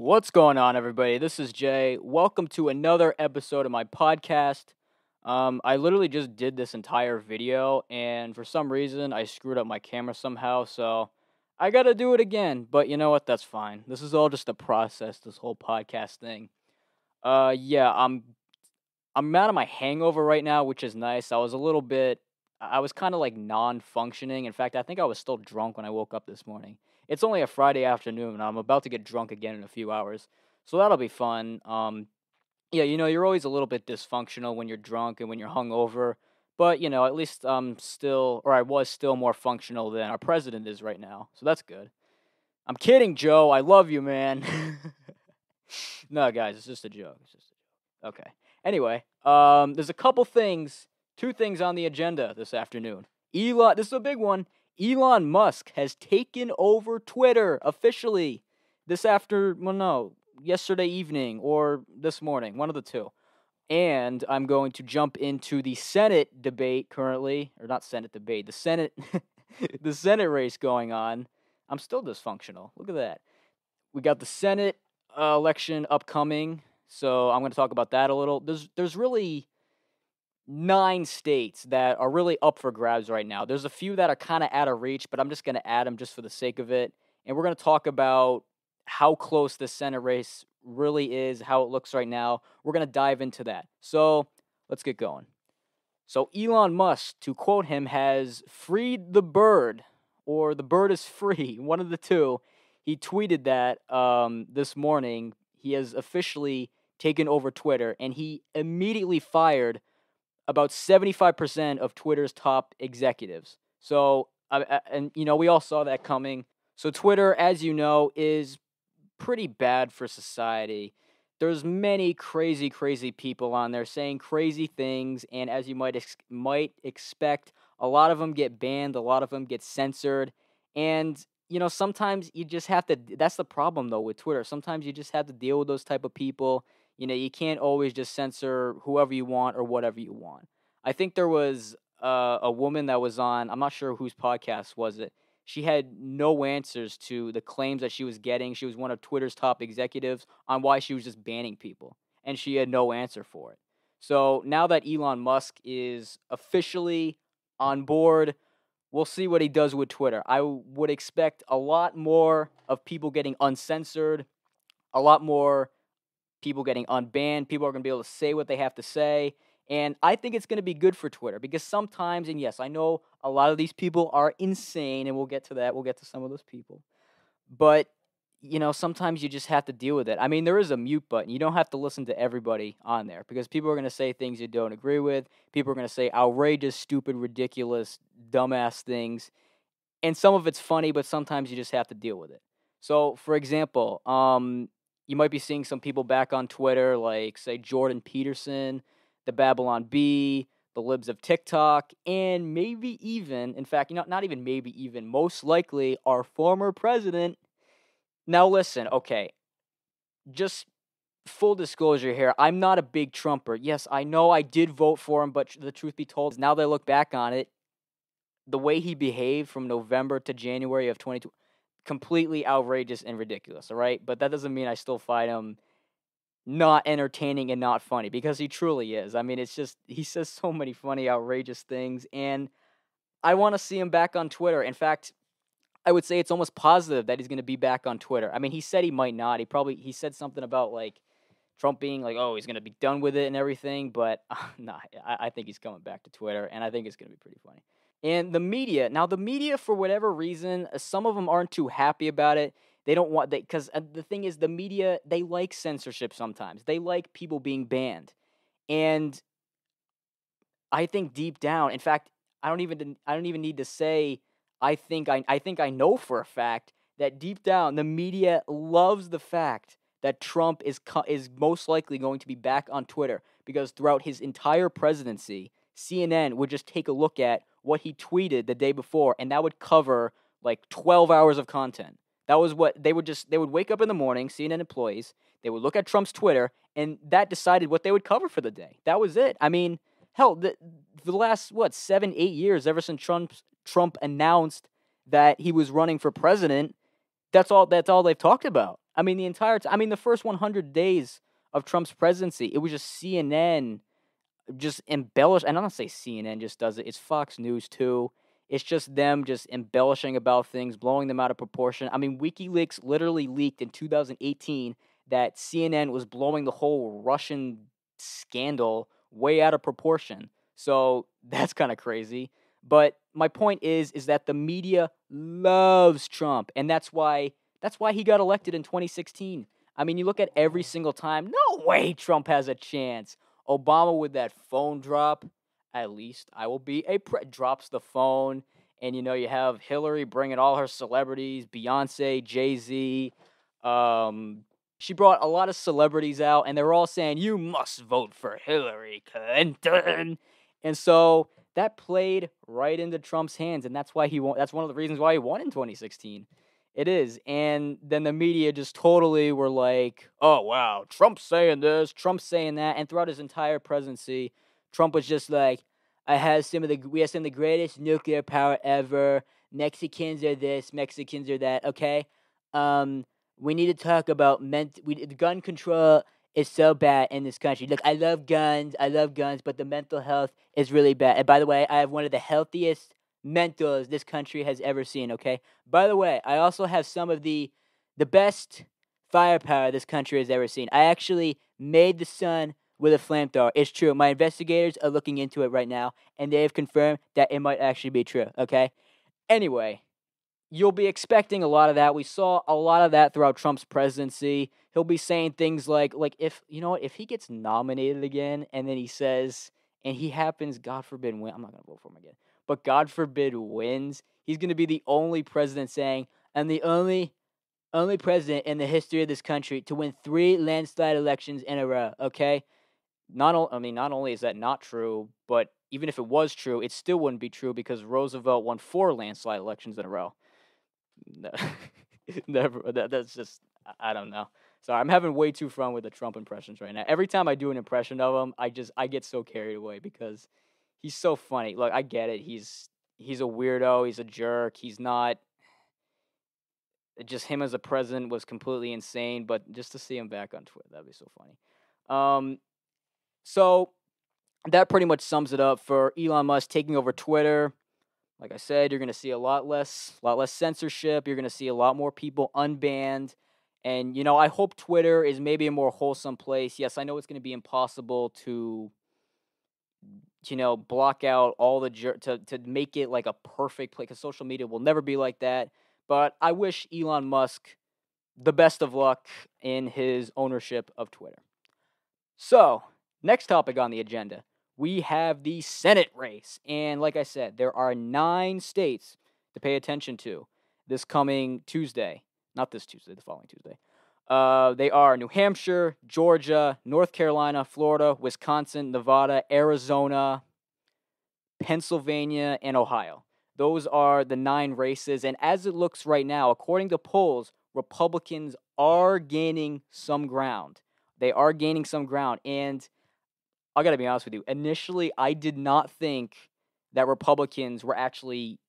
What's going on, everybody? This is Jay. Welcome to another episode of my podcast. Um, I literally just did this entire video, and for some reason, I screwed up my camera somehow, so I gotta do it again. But you know what? That's fine. This is all just a process. This whole podcast thing. Uh, yeah, I'm I'm out of my hangover right now, which is nice. I was a little bit, I was kind of like non-functioning. In fact, I think I was still drunk when I woke up this morning. It's only a Friday afternoon, and I'm about to get drunk again in a few hours, so that'll be fun. Um, yeah, you know, you're always a little bit dysfunctional when you're drunk and when you're hungover, but you know, at least I'm still, or I was still more functional than our president is right now, so that's good. I'm kidding, Joe. I love you, man. no, guys, it's just a joke. It's just a joke. Okay. Anyway, um, there's a couple things, two things on the agenda this afternoon. Elon, this is a big one. Elon Musk has taken over Twitter officially this after, well, no, yesterday evening or this morning, one of the two. And I'm going to jump into the Senate debate currently, or not Senate debate, the Senate, the Senate race going on. I'm still dysfunctional. Look at that. We got the Senate uh, election upcoming, so I'm going to talk about that a little. There's there's really nine states that are really up for grabs right now. There's a few that are kind of out of reach, but I'm just going to add them just for the sake of it. And we're going to talk about how close the Senate race really is, how it looks right now. We're going to dive into that. So let's get going. So, Elon Musk, to quote him, has freed the bird, or the bird is free, one of the two. He tweeted that um, this morning. He has officially taken over Twitter, and he immediately fired about 75% of Twitter's top executives. So, and you know, we all saw that coming. So, Twitter, as you know, is pretty bad for society. There's many crazy, crazy people on there saying crazy things, and as you might ex- might expect, a lot of them get banned, a lot of them get censored, and you know sometimes you just have to. That's the problem though with Twitter. Sometimes you just have to deal with those type of people you know, you can't always just censor whoever you want or whatever you want. I think there was uh, a woman that was on, I'm not sure whose podcast was it. She had no answers to the claims that she was getting. She was one of Twitter's top executives on why she was just banning people, and she had no answer for it. So now that Elon Musk is officially on board, we'll see what he does with Twitter. I would expect a lot more of people getting uncensored, a lot more people getting unbanned. People are going to be able to say what they have to say. And I think it's going to be good for Twitter because sometimes, and yes, I know a lot of these people are insane, and we'll get to that. We'll get to some of those people. But, you know, sometimes you just have to deal with it. I mean, there is a mute button. You don't have to listen to everybody on there because people are going to say things you don't agree with. People are going to say outrageous, stupid, ridiculous, dumbass things. And some of it's funny, but sometimes you just have to deal with it. So, for example, um, you might be seeing some people back on Twitter, like, say, Jordan Peterson, the Babylon Bee, the libs of TikTok, and maybe even, in fact, know, not even maybe even, most likely our former president. Now, listen, okay, just full disclosure here, I'm not a big Trumper. Yes, I know I did vote for him, but the truth be told, now that I look back on it, the way he behaved from November to January of 2020, completely outrageous and ridiculous, all right? But that doesn't mean I still find him not entertaining and not funny because he truly is. I mean, it's just he says so many funny, outrageous things, and I want to see him back on Twitter. In fact, I would say it's almost positive that he's going to be back on Twitter. I mean, he said he might not. He probably he said something about like Trump being like, oh, he's going to be done with it and everything. But uh, nah, I, I think he's coming back to Twitter, and I think it's going to be pretty funny. And the media, now the media, for whatever reason, uh, some of them aren't too happy about it. They don't want that because uh, the thing is, the media they like censorship sometimes. They like people being banned, and I think deep down, in fact, I don't even I don't even need to say I think I I think I know for a fact that deep down the media loves the fact that Trump is is most likely going to be back on Twitter because throughout his entire presidency, CNN would just take a look at what he tweeted the day before, and that would cover like 12 hours of content. That was what they would just, they would wake up in the morning, CNN employees, they would look at Trump's Twitter, and that decided what they would cover for the day. That was it. I mean, hell, the, the last, what, seven, eight years, ever since Trump, Trump announced that he was running for president, that's all, that's all they've talked about. I mean, the entire time. I mean, the first 100 days of Trump's presidency, it was just CNN just embellish. And I don't say CNN just does it. It's Fox News too. It's just them just embellishing about things, blowing them out of proportion. I mean, WikiLeaks literally leaked in 2018 that CNN was blowing the whole Russian scandal way out of proportion. So that's kind of crazy. But my point is is that the media loves Trump and that's why that's why he got elected in 2016. I mean, you look at every oh. single time, no way Trump has a chance. Obama with that phone drop, at least I will be a pre- drops the phone and you know you have Hillary bringing all her celebrities, Beyonce, Jay-Z, um, she brought a lot of celebrities out and they're all saying you must vote for Hillary Clinton. And so that played right into Trump's hands, and that's why he won. That's one of the reasons why he won in 2016. It is, and then the media just totally were like, "Oh wow, Trump's saying this, Trump's saying that," and throughout his entire presidency, Trump was just like, "I have some of the, we have some of the greatest nuclear power ever. Mexicans are this, Mexicans are that. Okay, um, we need to talk about ment, we gun control." is so bad in this country. Look, I love guns, I love guns, but the mental health is really bad. And by the way, I have one of the healthiest mentals this country has ever seen, okay? By the way, I also have some of the the best firepower this country has ever seen. I actually made the sun with a flamethrower. It's true. My investigators are looking into it right now, and they have confirmed that it might actually be true, okay? Anyway, you'll be expecting a lot of that. We saw a lot of that throughout Trump's presidency. He'll be saying things like like if you know what, if he gets nominated again and then he says and he happens, God forbid, win. I'm not gonna vote for him again, but God forbid wins. He's gonna be the only president saying, "I'm the only only president in the history of this country to win three landslide elections in a row." Okay, not o- I mean, not only is that not true, but even if it was true, it still wouldn't be true because Roosevelt won four landslide elections in a row. No, never. That, that's just I don't know. Sorry, I'm having way too fun with the Trump impressions right now. Every time I do an impression of him, I just I get so carried away because he's so funny. Look, I get it. He's he's a weirdo. He's a jerk. He's not. Just him as a president was completely insane. But just to see him back on Twitter, that'd be so funny. Um, so that pretty much sums it up for Elon Musk taking over Twitter. Like I said, you're going to see a lot less, a lot less censorship. You're going to see a lot more people unbanned. And you know, I hope Twitter is maybe a more wholesome place. Yes, I know it's going to be impossible to you know, block out all the to to make it like a perfect place cuz social media will never be like that. But I wish Elon Musk the best of luck in his ownership of Twitter. So, next topic on the agenda we have the Senate race. And like I said, there are nine states to pay attention to this coming Tuesday. Not this Tuesday, the following Tuesday. Uh, they are New Hampshire, Georgia, North Carolina, Florida, Wisconsin, Nevada, Arizona, Pennsylvania, and Ohio. Those are the nine races. And as it looks right now, according to polls, Republicans are gaining some ground. They are gaining some ground. And I got to be honest with you. Initially, I did not think that Republicans were actually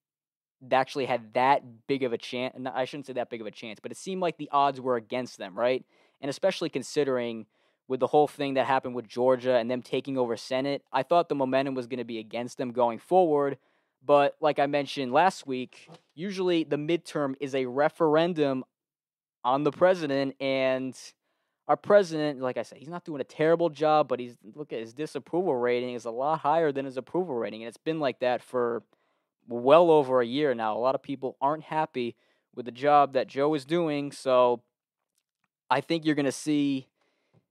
actually had that big of a chance. I shouldn't say that big of a chance, but it seemed like the odds were against them, right? And especially considering with the whole thing that happened with Georgia and them taking over Senate, I thought the momentum was going to be against them going forward. But like I mentioned last week, usually the midterm is a referendum on the president and our president, like I said, he's not doing a terrible job, but he's look at his disapproval rating is a lot higher than his approval rating, and it's been like that for well over a year now. A lot of people aren't happy with the job that Joe is doing, so I think you're going to see.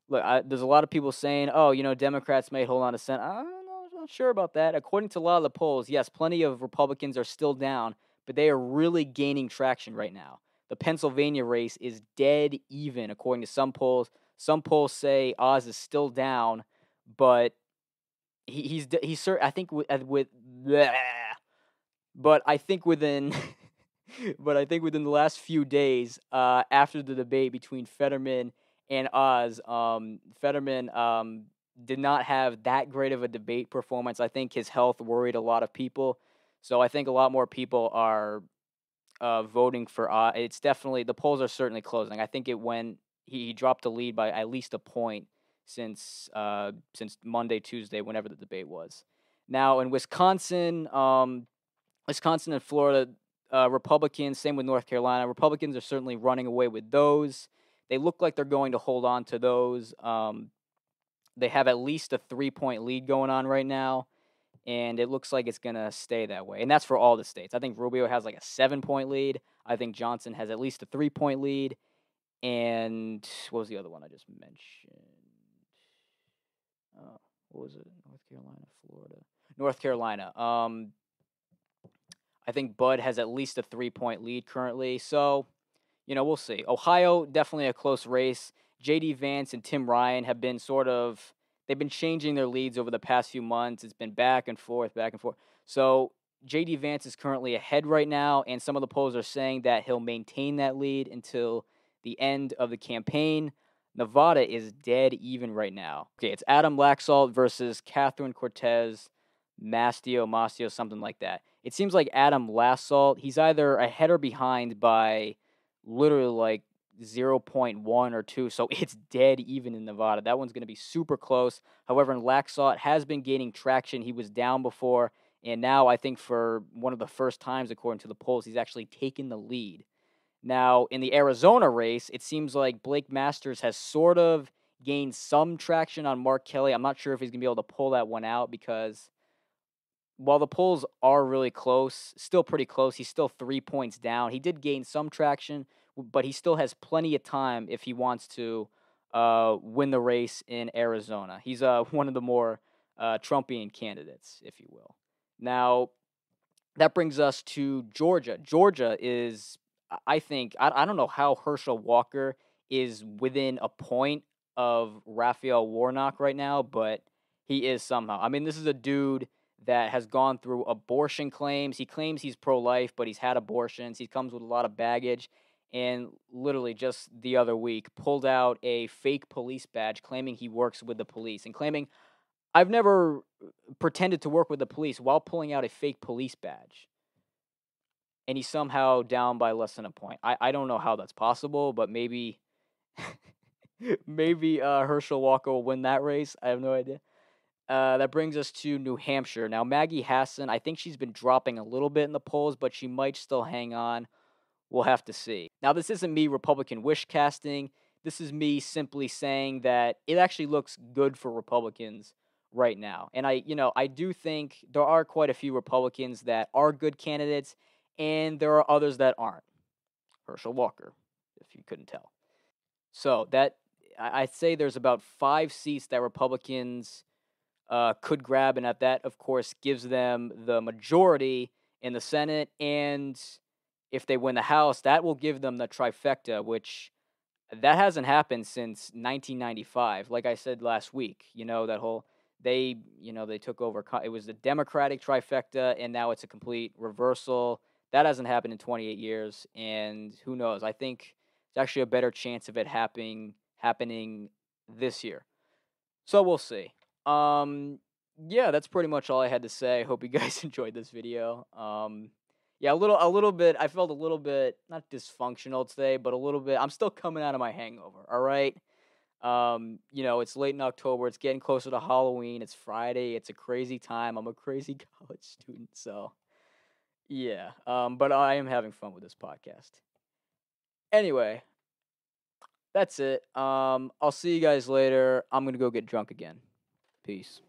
Look, I, there's a lot of people saying, "Oh, you know, Democrats may hold on to Senate." I don't know, I'm not sure about that. According to a lot of the polls, yes, plenty of Republicans are still down, but they are really gaining traction right now. The Pennsylvania race is dead even, according to some polls. Some polls say Oz is still down, but he, he's he's I think with, uh, with bleh, but I think within but I think within the last few days, uh, after the debate between Fetterman and Oz, um, Fetterman um, did not have that great of a debate performance. I think his health worried a lot of people. So I think a lot more people are uh, voting for Oz. it's definitely the polls are certainly closing. I think it went he, he dropped the lead by at least a point since uh, since Monday, Tuesday, whenever the debate was. Now in Wisconsin, um, Wisconsin and Florida, uh, Republicans, same with North Carolina. Republicans are certainly running away with those. They look like they're going to hold on to those. Um, they have at least a three point lead going on right now, and it looks like it's going to stay that way. And that's for all the states. I think Rubio has like a seven point lead. I think Johnson has at least a three point lead. And what was the other one I just mentioned? Uh, what was it? North Carolina, Florida. North Carolina. Um, I think Budd has at least a three point lead currently. So, you know, we'll see. Ohio, definitely a close race. JD Vance and Tim Ryan have been sort of they've been changing their leads over the past few months. It's been back and forth, back and forth. So JD Vance is currently ahead right now, and some of the polls are saying that he'll maintain that lead until the end of the campaign. Nevada is dead even right now. Okay, it's Adam Laxalt versus Catherine Cortez, Mastio, Mastio, something like that. It seems like Adam Laxalt, he's either ahead or behind by literally like 0.1 or 2, so it's dead even in Nevada. That one's going to be super close. However, Laxalt has been gaining traction. He was down before, and now I think for one of the first times, according to the polls, he's actually taken the lead. Now, in the Arizona race, it seems like Blake Masters has sort of gained some traction on Mark Kelly. I'm not sure if he's going to be able to pull that one out because while the polls are really close, still pretty close, he's still three points down. He did gain some traction, but he still has plenty of time if he wants to uh, win the race in Arizona. He's uh, one of the more uh, Trumpian candidates, if you will. Now, that brings us to Georgia. Georgia is, I think, I, I don't know how Herschel Walker is within a point of Raphael Warnock right now, but he is somehow. I mean, this is a dude that has gone through abortion claims. He claims he's pro life, but he's had abortions. He comes with a lot of baggage and literally just the other week pulled out a fake police badge claiming he works with the police and claiming I've never uh, pretended to work with the police while pulling out a fake police badge. And he's somehow down by less than a point. I, I don't know how that's possible, but maybe maybe uh, Herschel Walker will win that race. I have no idea. Uh, that brings us to New Hampshire. Now, Maggie Hassan, I think she's been dropping a little bit in the polls, but she might still hang on. We'll have to see. Now, this isn't me Republican wish casting. This is me simply saying that it actually looks good for Republicans right now. And I, you know, I do think there are quite a few Republicans that are good candidates, and there are others that aren't. Herschel Walker, if you couldn't tell. So that I'd say there's about five seats that Republicans uh, could grab, and at that, of course, gives them the majority in the Senate and if they win the House, that will give them the trifecta, which that hasn't happened since 1995. Like I said last week, you know that whole they you know they took over. It was the Democratic trifecta, and now it's a complete reversal. That hasn't happened in 28 years, and who knows? I think it's actually a better chance of it happening happening this year. So we'll see. Um, yeah, that's pretty much all I had to say. Hope you guys enjoyed this video. Um, yeah, a little, a little bit. I felt a little bit not dysfunctional today, but a little bit. I'm still coming out of my hangover. All right. Um, you know, it's late in October. It's getting closer to Halloween. It's Friday. It's a crazy time. I'm a crazy college student, so yeah. Um, but I am having fun with this podcast. Anyway, that's it. Um, I'll see you guys later. I'm gonna go get drunk again. Peace.